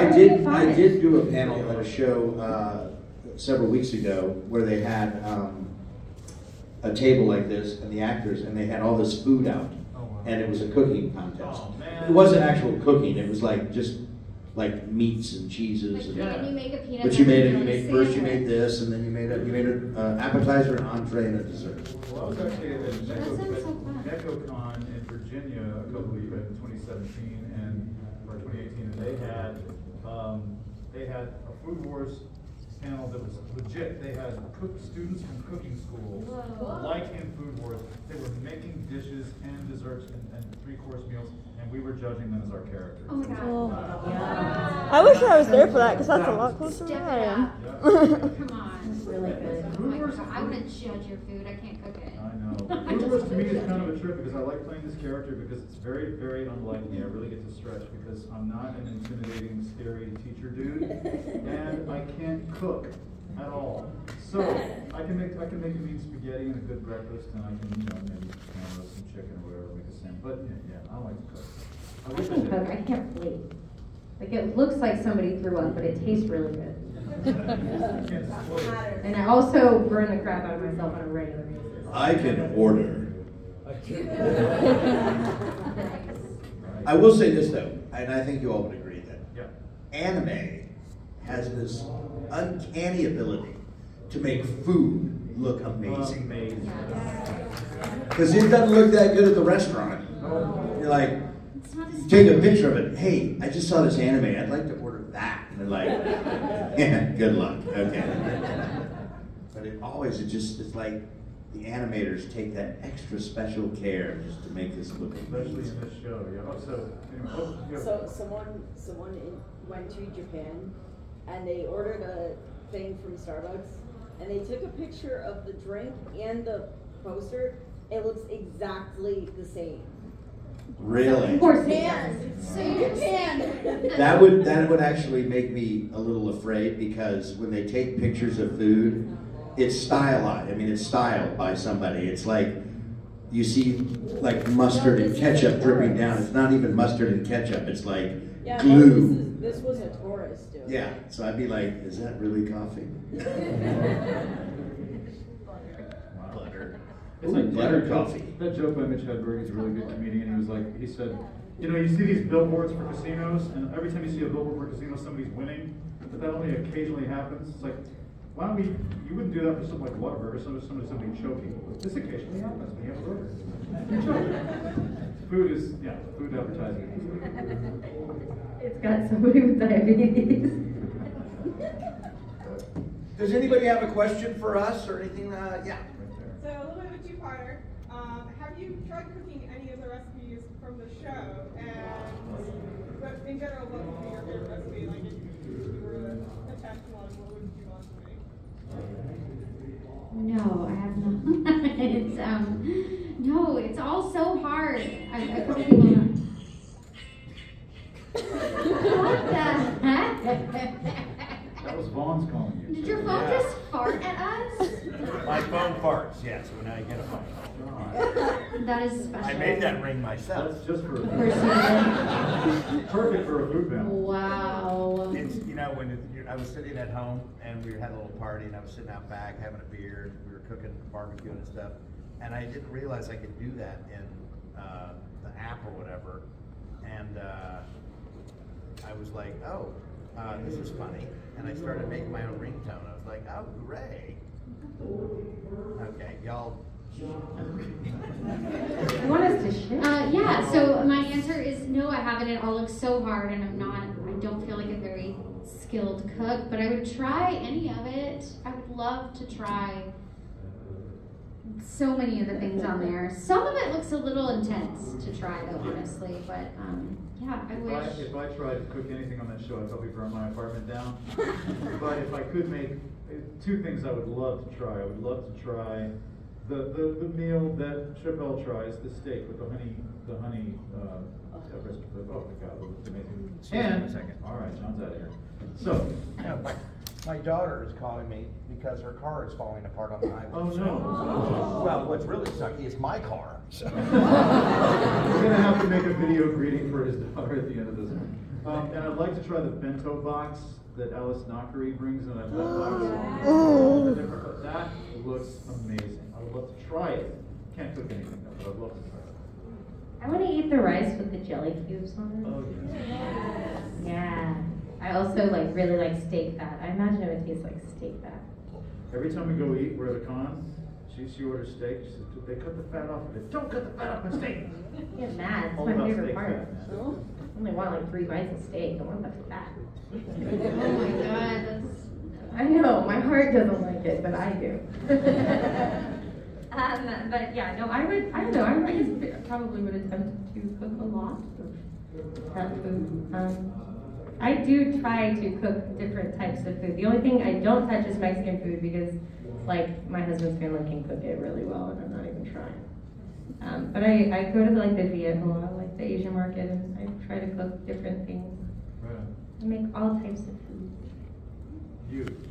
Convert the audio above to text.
I did, I did do a panel at a show, uh, several weeks ago where they had, um, a table like this and the actors, and they had all this food out. Oh, wow. And it was a cooking contest. Oh. It wasn't actual cooking, it was like, just like meats and cheeses Like, and. Yeah. can you make a peanut But you made it, you jelly made, first you made this, and then you made a, you made an appetizer, an entree, and a dessert. Well, I was actually at That sounds so fun. Nekocon in Virginia a couple of years, in twenty seventeen and, or twenty eighteen, and they had, um, they had a food wars panel that was legit. They had cook, students from cooking schools, Whoa. like in food wars, they were making dishes and desserts and, and three-course meals, and we were judging them as our characters. Oh my god. Oh. I wish I was there for that because that's a lot closer Step than it I am. Up. Yeah. Come on. Really good. Oh my god, I wanna judge your food, I can't cook it. I know. Food Wars to me is kind of a trip because I like playing this character because it's very, very unlike me. I really get to stretch because I'm not an intimidating, scary teacher dude, and I can't cook at all. So I can make I can make a mean spaghetti and a good breakfast, and I can you know maybe you know, roast some chicken or whatever, make a sandwich. But yeah, yeah, I like to cook. I I wish I can did. cook, I can't plate. Like, it looks like somebody threw up, but it tastes really good. I can't display it. And I also burn the crap out of myself on a regular basis. I can order. I will say this though, and I think you all would agree that Yeah. anime has this uncanny ability to make food look amazing. Amazing. Because it doesn't look that good at the restaurant. You're like, you take a picture of it. Hey, I just saw this anime. I'd like to order that. And they're like, yeah, good luck. Okay. But it always, it just, it's like the animators take that extra special care just to make this look Especially amazing. in this show, yeah. So, anyway, oh, yeah. So someone someone in, went to Japan and they ordered a thing from Starbucks and they took a picture of the drink and the poster. It looks exactly the same. Really? Of course it does. So you're saying That would that would actually make me a little afraid because when they take pictures of food, it's stylized. I mean, it's styled by somebody. It's like you see like mustard and ketchup dripping down. It's not even mustard and ketchup. It's like Yeah, glue. this is this was a tourist doing. Yeah. So I'd be like, is that really coffee? Butter. It's Ooh, like butter that coffee. joke- That joke by Mitch Hedberg, he's a really good comedian. He was like, he said, you know, you see these billboards for casinos, and every time you see a billboard for a casino, somebody's winning, but that only occasionally happens. It's like, why don't we? You wouldn't do that for something like Whataburger, somebody, somebody, somebody choking. This occasionally happens when you have a burger. You choke. Food is, yeah, food advertising. It's got somebody with diabetes. Does anybody have a question for us or anything? Uh, yeah. Right there. So a little bit of a two-parter. Um, have you tried cooking any of the recipes from the show? And but in general, what would be your favorite recipe? Like if you were to one, what would you want to make? No, I have not. it's um, no, it's all so hard. I, I put people. what the heck? That was Vaughn's calling you. Did your phone Yeah. just fart at us? My phone farts, yes, when I get a phone. God. That is special. I made that ring myself. That's just for a Person. perfect for a food panel. Wow. It's, you know, when it- you- I was sitting at home and we had a little party and I was sitting out back having a beer, and we were cooking barbecue and stuff. And I didn't realize I could do that in, uh, the app or whatever. And, uh, I was like, oh, uh, this is funny. And I started making my own ringtone. I was like, oh, hooray. Okay, y'all. You want us to share? Uh, yeah, so my answer is no, I haven't. It all looks so hard, and I'm not, I don't feel like a very skilled cook, but I would try any of it. I would love to try so many of the things on there. Some of it looks a little intense to try, though, honestly, but um, yeah, I If I, wish. if I tried to cook anything on that show, I'd probably burn my apartment down. But if I could make, eh, two things I would love to try. I would love to try the, the, the meal that Chapelle tries, the steak with the honey, the honey, uh, yeah, recipe. oh my God, it looks amazing. Excuse me And, second. all right, John's out of here. So, Yeah, bye. My daughter is calling me because her car is falling apart on the highway. Oh, no. Well, what's really sucky is my car. so. We're gonna have to make a video greeting for his daughter at the end of this. Um, and I'd like to try the bento box that Alice Nakiri brings in that box. That looks amazing. I would love to try it. Can't cook anything though, but I'd love to try it. I want to eat the rice with the jelly cubes on Oh, it. yes. Yeah. I also like really like steak fat. I imagine it would taste like steak fat. Every time we go eat, we're at a con, she, she orders steak, she says, they cut the fat off of it. Don't cut the fat off my steak! I get mad. It's All my favorite steak part. fat. I only want like three bites of steak. I want the fat. Oh my god, that's. I know my heart doesn't like it, but I do. um, but yeah, no, I would. I don't know. I, I guess I probably would attempt to cook a lot of that food. Um, I do try to cook different types of food. The only thing I don't touch is Mexican food because, like, my husband's family can cook it really well, and I'm not even trying. Um, but I, I go to like the Viet Hoa, like the Asian market, and I try to cook different things. Right. I make all types of food. You.